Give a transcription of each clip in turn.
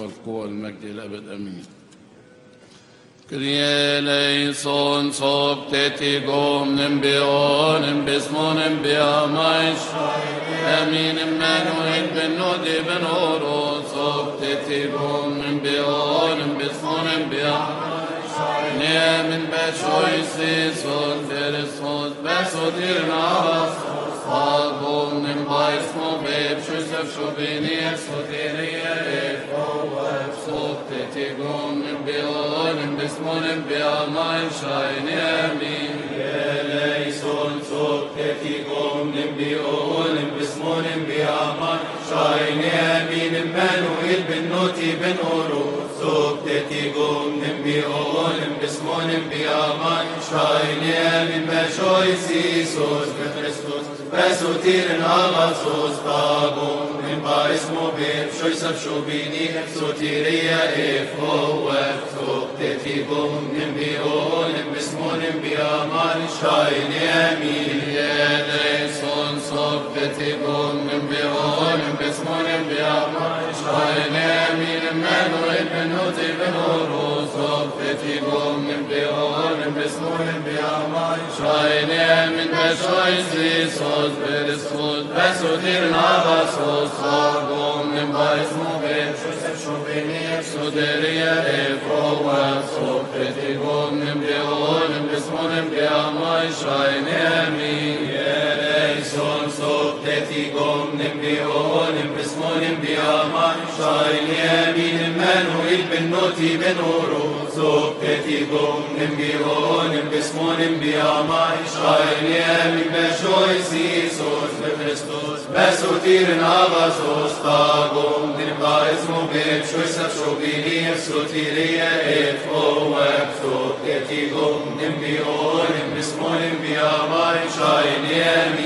والقوة المجد إلى أبد أمين. كريال أي صون صوب تتي قوم نمبي أون نمبي اسمو نمبي أمايش أمين إمانوئيل بن نودي بن أورو صوب تتي قوم نمبي أون نمبي اسمو نمبي أمايش نيا من باشو يسي صون تيري صوت باشو تيري Album im Weiß vom Beb, Schüssef Schubini, Exoteri, Erich, Sohte, Tigum, im Bilon, im Bismon, im Biama, im Schein, Amin. Gelei, Son, Sohte, Tigum, im Bion, im Bismon, im Biama, Schein, Amin, im Manuel, bin Noti, bin Oro, sopteti gomnem beonem besmonem beaman Shaini amin beshoisis ben Christos Besotiren agasos tagum Min baismo bib shoysaf shubini Sotiria efo Sokteti gum Nim bionim bismonim biaman بتبون بيون بسمون بيام عين من من وابن تبن رسول بتبون بيون بسمون بيام عين من بشوي سيسوس برسود بسودير نغسوس صارقون من بايس مبين شبيني سودريا افرو وصوب بتبون بيون بسمون بيام عين من gomnem beonem besmonem beamais Shaini amin eleison sopteti gomnem beonem bismonim biaman Shayni amin Emmanuel ben noti ben oro Sopteti gomnem beonem bismonim biaman Shayni amin beshoisis ben Christos Besotiren avasos tagum Din baismo beb shoysaf shobini Sotiria efo Sopteti gomnem beonem bismonim biaman Shayni amin eleison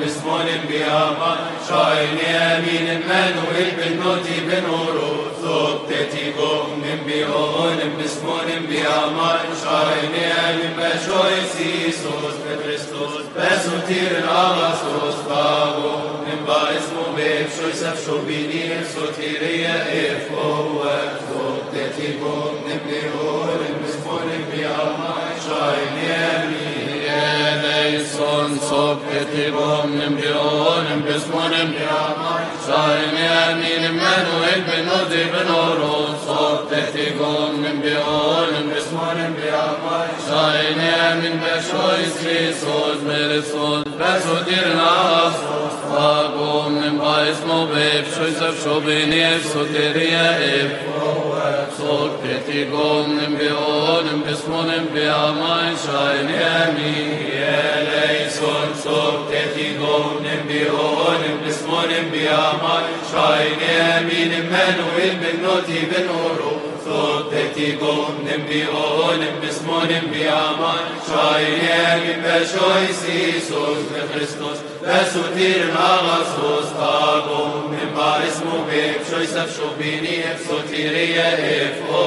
bismonim biaman Shayni amin Emmanuel ben noti ben oro Sopteti gomnem beonem bismonim biaman Shayni amin beshoisis ben Christos Besotir agasos tagum Min baismo beb shoysaf shobini Sotiria efo Sopteti gomnem beonem bismonim biaman Shayni amin beonem besmonem beamais Shaini amin Emmanuel ben nodi ben oro sopteti gomnem beonem besmonem beamais Shaini amin beshois Christos beresos besotir nas Agomnem baismo beb shoysaf shobini soteria efo Sopteti gomnem beonem besmonem beamais Shaini amin eleison sopteti gomnem beonem bismonim biaman Shayni amin Amin beshoisis ben Christos Besotir agasos tagum Min barismo beb shoysaf shubini Sotiria efo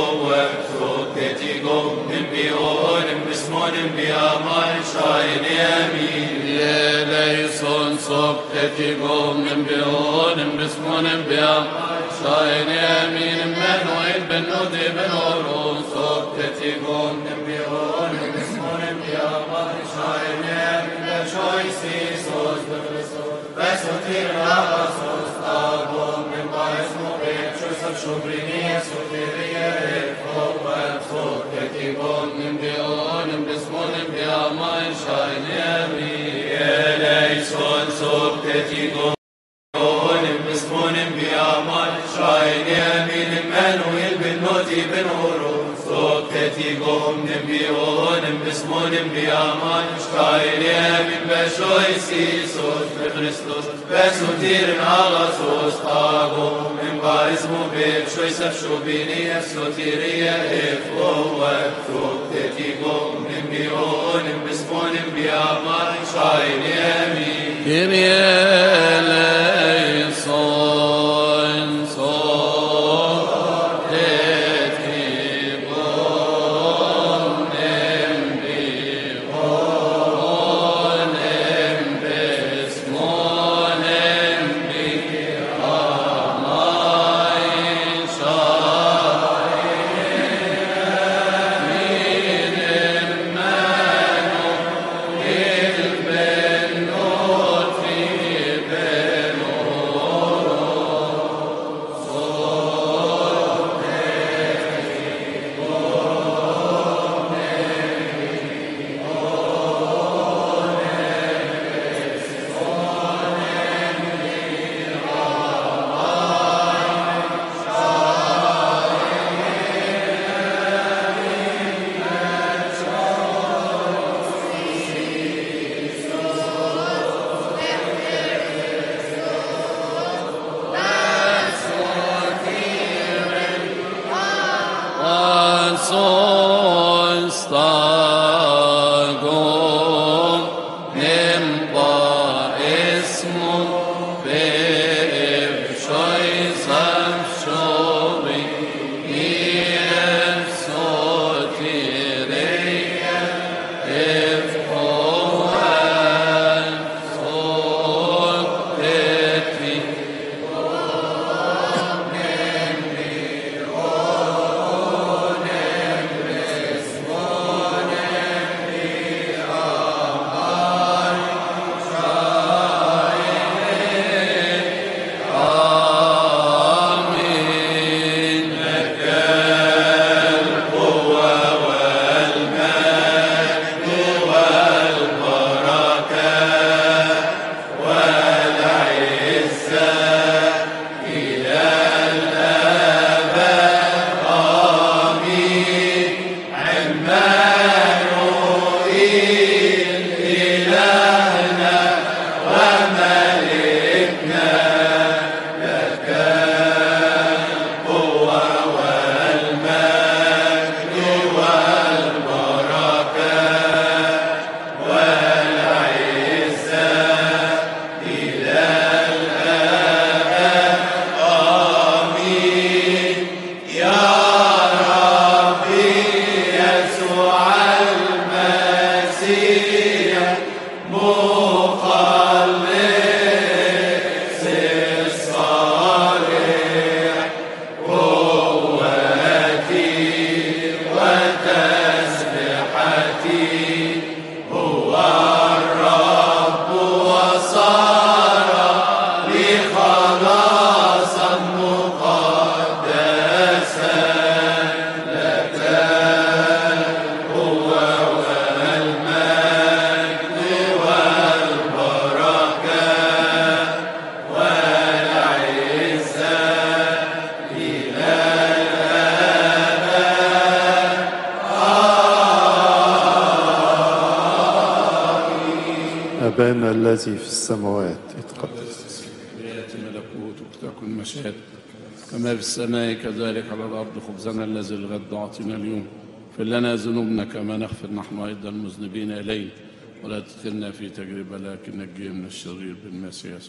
Sopteti gomnem beonem bismonim biaman Shayni amin eleison sopteti gomnem beonem besmonem شاين يمين من وين بالنود بنور وصوب تتيقون نبيون نسمون يا مهر شاين يمين شوي سيسوس بس وتير رابسوس تابون من بايس مبين شو سب شو بريني Israil'e minim menuil bin noti bin urun Sokteti gomnim onim bismonim bi aman Israil'e min beşoy sisus bi Christus Besutirin alasus tagum min barizmu bib Şoy sefşu biniye sotiriye iflovek onim bismonim bi aman mismo. الذي في السماوات اتقدس يأتي ملكوتك تكن مشيئتك كما في السماء كذلك على الأرض خبزنا الذي الغد أعطنا اليوم. اغفر لنا ذنوبنا كما نغفر نحن أيضا المذنبين إليك. ولا تدخلنا في تجربة لكن نجي من الشرير بالمسيح.